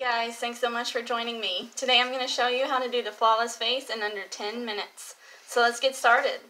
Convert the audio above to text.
Guys, thanks so much for joining me. Today I'm going to show you how to do the flawless face in under 10 minutes. So let's get started.